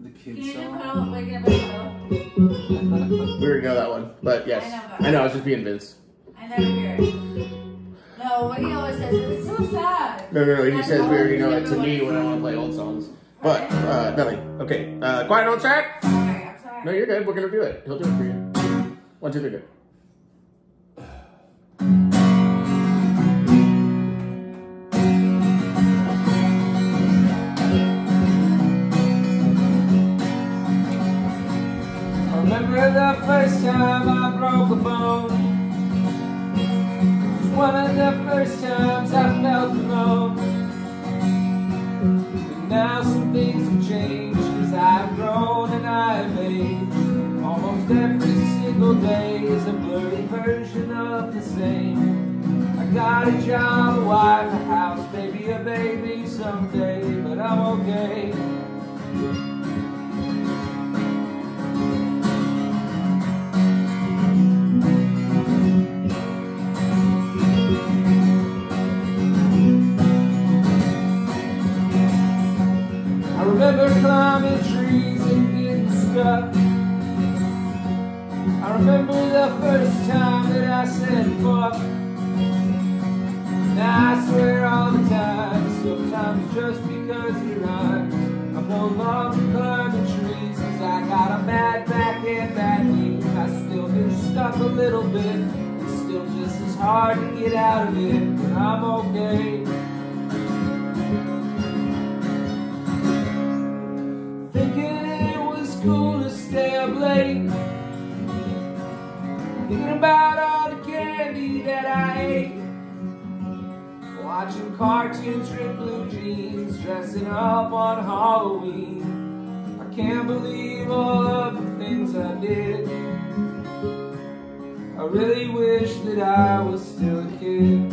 The kids song. cuddle, waking up and cuddle? We already know that one, but yes, I know, I know. I was just being Vince. I never hear it. No, what he always says, it's so sad. No, no, no. He That's says we already know it to me when I want to play old songs. But Okay. uh, nothing. Okay. Uh, quiet on track. Sorry, I'm sorry. No, you're good. We're gonna do it. He'll do it for you. One, two, three, go. First time I broke a bone. It was one of the first times I felt alone. But now some things have changed as I've grown and I've aged. Almost every single day is a blurry version of the same. I got a job, a wife, a house, maybe a baby someday, but I'm okay. Remember climbing trees and getting stuck. I remember the first time that I said fuck. Now I swear all the time, sometimes just because it rhymes. I'm no longer climbing trees, cause I got a bad back and bad knees. I still get stuck a little bit, it's still just as hard to get out of it, but I'm okay. Late. Thinking about all the candy that I ate. Watching cartoons, ripped blue jeans, dressing up on Halloween. I can't believe all of the things I did. I really wish that I was still a kid.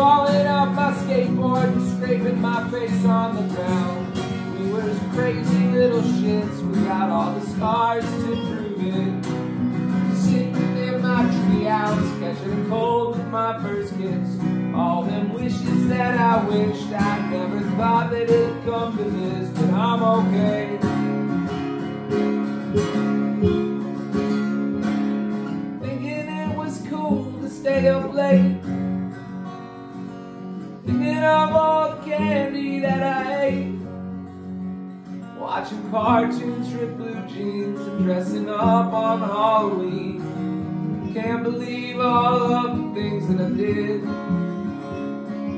Falling off my skateboard and scraping my face on the ground. We were crazy little shits, we got all the scars to prove it. Sitting in my treehouse, catching a cold with my first kiss. All them wishes that I wished, I never thought that it'd come to this, but I'm okay. Thinking it was cool to stay up late. Of all the candy that I ate. Watching cartoons, ripped blue jeans, and dressing up on Halloween. Can't believe all of the things that I did.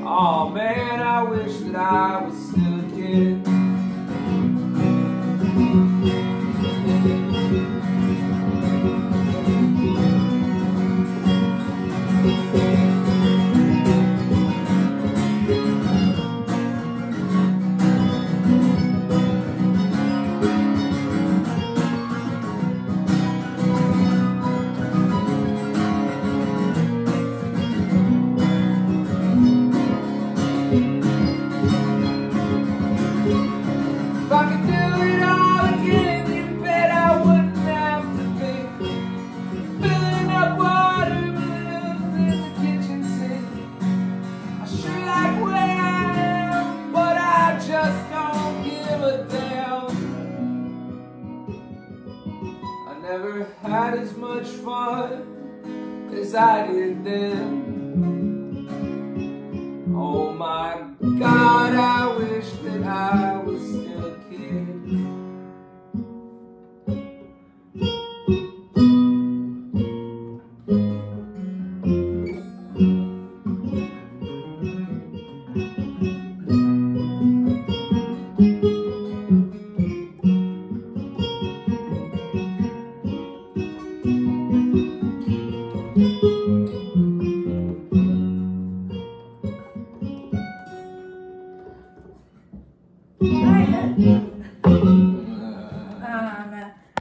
Oh man, I wish that I was still a kid. Never had as much fun as I did then.